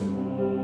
Amen.